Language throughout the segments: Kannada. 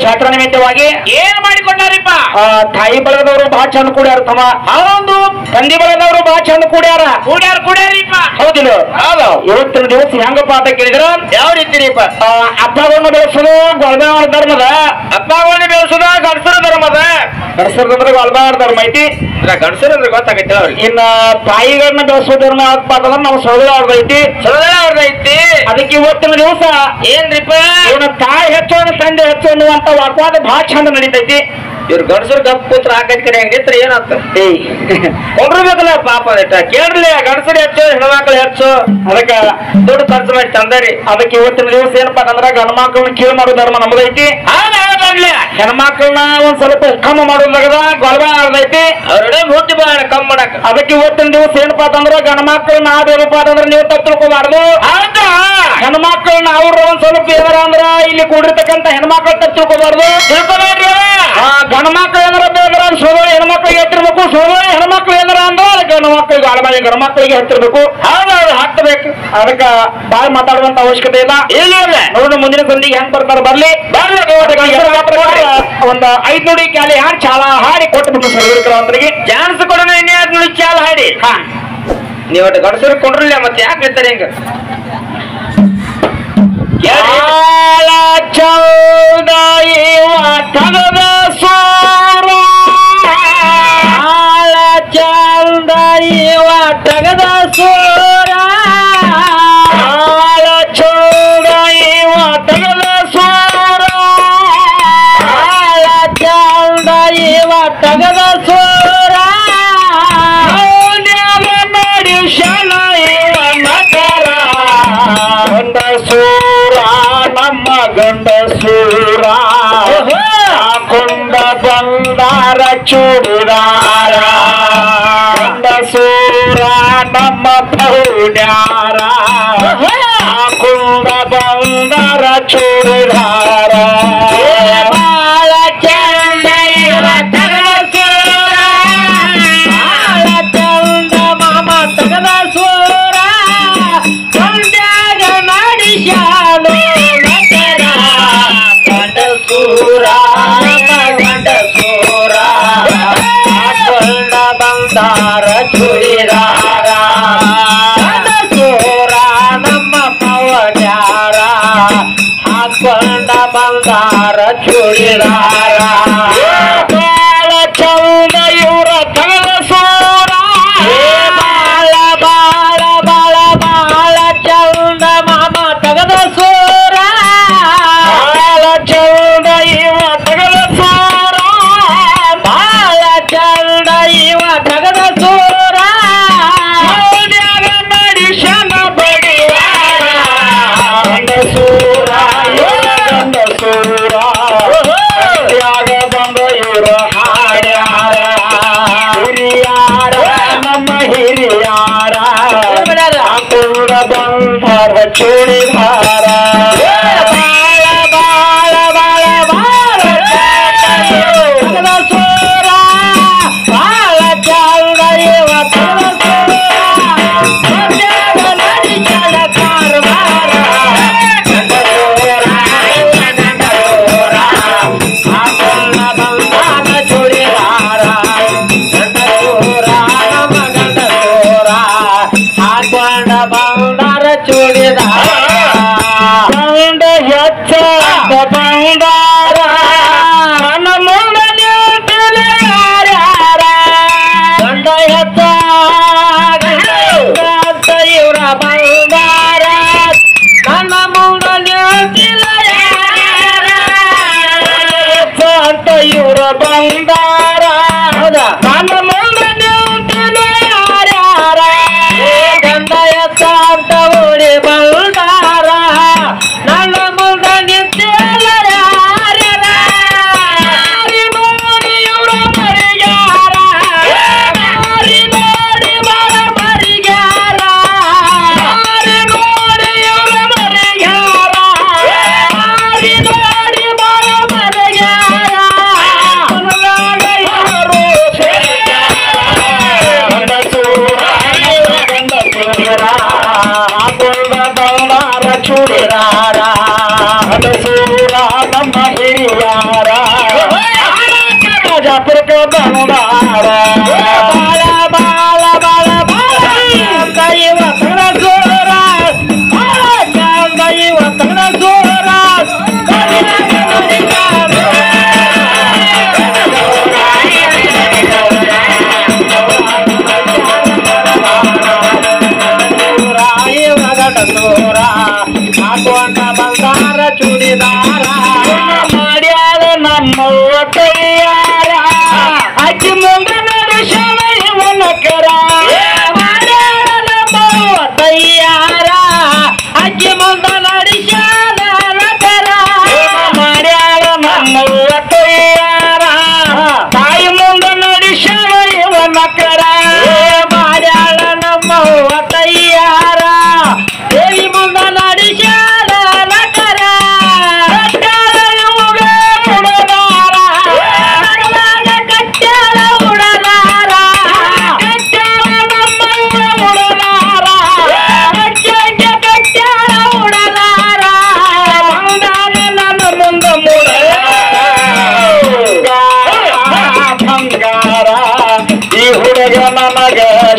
ಜಾತ್ರಾ ನಿಮಿತ್ತವಾಗಿ ಏನ್ ಮಾಡಿಕೊಂಡಾರಿಪ್ಪ? ತಾಯಿ ಬಳಗದವರು ಬಹಳ ಚಂದ ಕೂಡ್ಯಾರ ತಮ್ಮ. ಹೌದು ತಂದೆ ಬಳಗದವರು ಬಹಳ ಚಂದ ಕೂಡ್ಯಾರ. ಕೂಡ್ಯಾರ ಕೂಡ್ಯಾರಿಪ್ಪ. ಹೌದಿಲ್ಲ? ಹೌದು. ಇವತ್ತಿನ ದಿವಸ ಹೆಂಗಪ್ಪ ಅಂತ ಕೇಳಿದ್ರ? ಯಾವ ರೀತಿರಿಪ್ಪ? ಆ, ಹಬ್ಬವನ್ನು ಬೆಳೆಸೋದು ಗೊಲ್ಬಾರ ಧರ್ಮದ. ಹಬ್ಬಗಳನ್ನ ಬೆಳೆಸೋದ ಗಡಸರ ಧರ್ಮದ. ಗಡಸರ್ದಂದ್ರೆ ಗೊಲ್ಬಾರ ಧರ್ಮ ಐತಿ. ಗಂಡಸರ ಅಂದ್ರೆ ಗೊತ್ತಾಗೈತಿ ಅವ್ರಿಗೆ. ಇನ್ನ ತಾಯಿಗಳನ್ನ ಬೆಳೆಸೋ ಧರ್ಮ ಯಾವ್ದಪ್ಪ ಅಂತಂದ್ರೆ ನಮ್ಮ ಸೋದರ ಅವ್ರದೈತಿ. ಸೋದರ ಅವ್ರದ್ದು ಐತಿ ಅದಕ್ಕೆ ಇವತ್ತಿನ ದಿವಸ ಏನ್ರಿಪ್ಪ? ಇವನ ತಾಯಿ ಹೆಚ್ಚು ಅನ್ನೋ ತಂದೆ ಹೆಚ್ಚು ಅನ್ನುವಂತ ವಾಗ್ವಾದ ಬಹಳ ಚಂದ ನಡೀತೈತಿ. ಇವ್ರ ಗಂಡಸರು ಗಪ್ ಕೂತ್ರ ಹಾಕೈತಿ ಕಡೆ ಹೆಂಗಿತ್ರ ಏನಂತ? ಏಯ್. ಕೊಂಡ್ರಬೇಕಲ್ಲ ಪಾಪ ಅದಟ್ಟ ಕೇಳ್ರಿ ಗಂಡಸರು ಹೆಚ್ಚು ಹೆಣ್ಮಕ್ಳು ಹೆಚ್ಚು. ಅದಕ್ಕ ದುಡ್ಡು ಖರ್ಚು ಮಾಡಿ ತಂದರಿ. ಅದಕ್ಕೆ ಇವತ್ತಿನ ದಿವಸ ಏನಪ್ಪಾ ಅಂದ್ರೆ ಗಂಡ ಮಕ್ಕಳನ್ನ ಕೀಳು ಮಾಡೋ ಧರ್ಮ ನಮ್ದೈತಿ. ಹೌದೌದಲ್ಲೆ ಹೆಣ್ಮಕ್ಳನ್ನ ಒಂದ್ ಸ್ವಲ್ಪ ಕಮ್ಮಿ ಮಾಡೋದ್ರಾಗದ ಗೊಲ್ಬಾ ಆಡ್ದೈತಿ ಅವ್ರಡೆ ಮುಟ್ಟಿ ಬಾಳ ಕಮ್ಮಿ ಮಾಡಕ್. ಅದಕ್ಕೆ ಇವತ್ತಿನ ದಿವಸ ಏನಪ್ಪಾ ಅಂತಂದ್ರ ಗಂಡ ಮಕ್ಕಳನ್ನ ಆದೇನಪ್ಪ ಅಂತಂದ್ರ ನೀವು ತಪ್ಪು ತಿಳ್ಕೊಬಾರ್ದು. ಹೌದಾ? ಹೆಣ್ಮಕ್ಳನ್ನ ಅವ್ರ ಒಂದ್ ಸ್ವಲ್ಪ ಏನಾರ ಅಂದ್ರ ಇಲ್ಲಿ ಕೂಡಿರ್ತಕ್ಕಂತ ಹೆಣ್ಮಕ್ಳ ತಪ್ಪು ತಿಳ್ಕೊಬಾರ್ದು. ತಿಳ್ಕೊಬೇಡ್ರಿ ಆ ಗಂಡ ಮಕ್ಳು ಏನಾರ ಬೇಕಾರ ಸೋದರ ಹೆಣ್ಮಕ್ಳಿಗೆ ಹತ್ತಿರ್ಬೇಕು ಸೋದರ ಹೆಣ್ಮಕ್ಳು ಏನಾರ ಅಂದ್ರ ಗಂಡ ಮಕ್ಳಿಗೆ ಆಳಮಾಡಿ ಗಂಡ ಮಕ್ಳಿಗೆ ಹೌದೌದು ಹತ್ತಬೇಕು ಅದಕ್ಕ ಬಾಳ ಮಾತಾಡುವಂತ ಅವಶ್ಯಕತೆ ಇಲ್ಲ. ಇಲ್ಲ ಇಲ್ಲ ನೋಡೋಣ ಮುಂದಿನ ಸಂದಿಗೆ ಹೆಂಗ್ ಬರ್ತಾರ ಬರ್ಲಿ. ಬರ್ಲಿ. ಎಲ್ಲರ ಪ್ರಕಾರ ಒಂದ್ ಐದ್ ನುಡಿ ಕ್ಯಾಲಿ ಹಾಡಿ ಚಾಲ ಹಾಡಿ ಕೊಟ್ಟು ಬಿಟ್ಟು ಸರ್ವಿಕರಂತರಿಗೆ ಚಾನ್ಸ್ ಕೊಡೋಣ ಇನ್ಯಾಕ್ ನುಡಿ ಚಾಲ ಹಾಡಿ? ಹಾ. ನೀವು ಗಂಡಸರು ಕೊಂಡ್ರಲ್ಲ ಮತ್ತೆ ಯಾಕೆ ಹೇಳ್ತಾರೆ ಹಿಂಗ? ಚಾಲ ಚೌದ ವಾ ಸೂರ. ಕಾಲ ಚೌದ ಇವ ತಗದ ಸೂರ. ಬಂದಾರ ಚೂಡಿದಾರ ಗಂಡಸೂರ ನಮ್ಮ ಪೌಡ್ಯಾರ ಕೊಂಡ ಬಂದಾರ ಚೂಡಿದಾರ Hare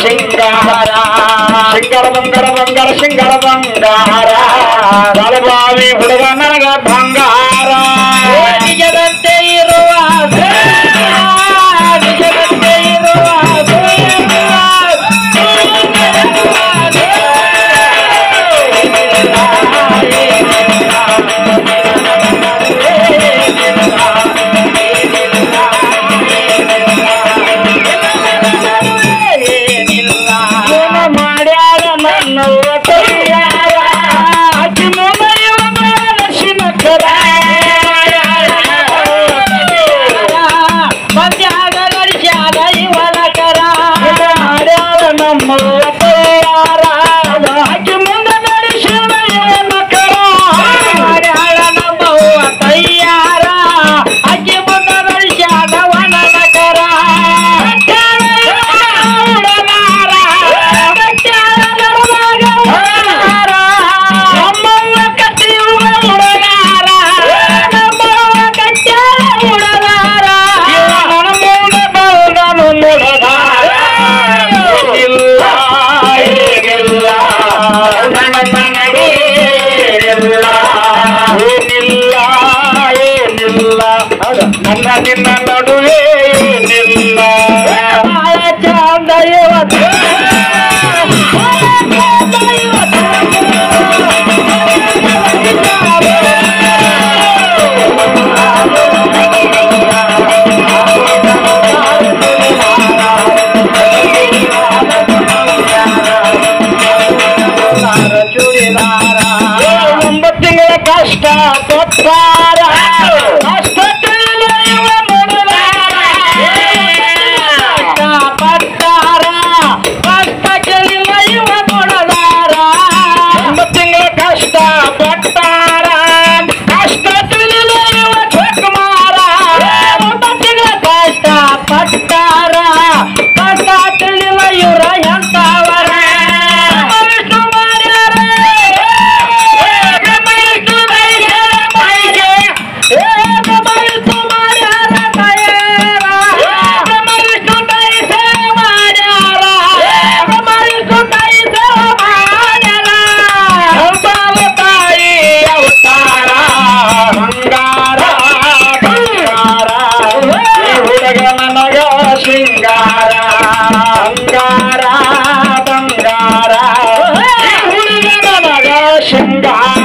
శృంగార శంకర బంగార బంగార శంకర బంగార బలబావి హుడగనగ బంగార God.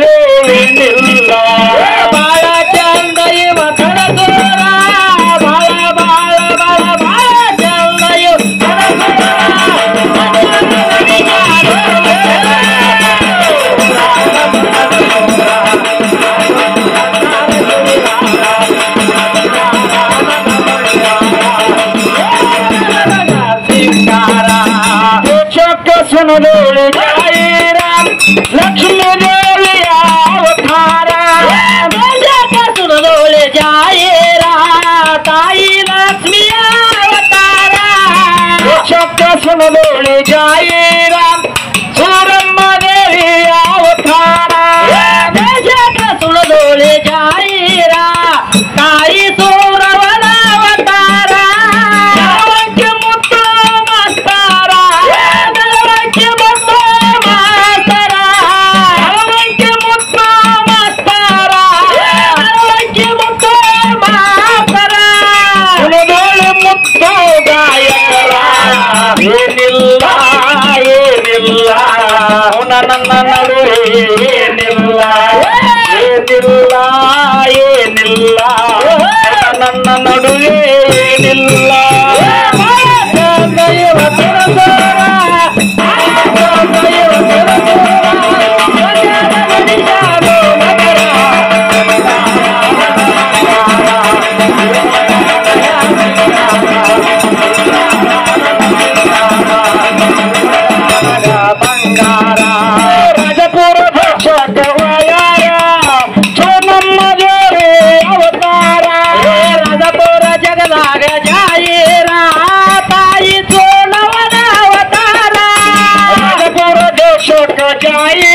ವೇಳಿನಿಲ್ಲ ಬಾಳ ಚಂದ ಇವ ಕಡದೂರ ಬಾಳ ಬಾಳ ಬಾಳ ಬಾಳ ಚಂದ ಇವ ಚಕ್ಕ ಸುನದೋಳಿ ರಾಯ ರಾಮ ಲಕ್ಷ್ಮಿ लक्ष्मण बोले जाए राम not நாய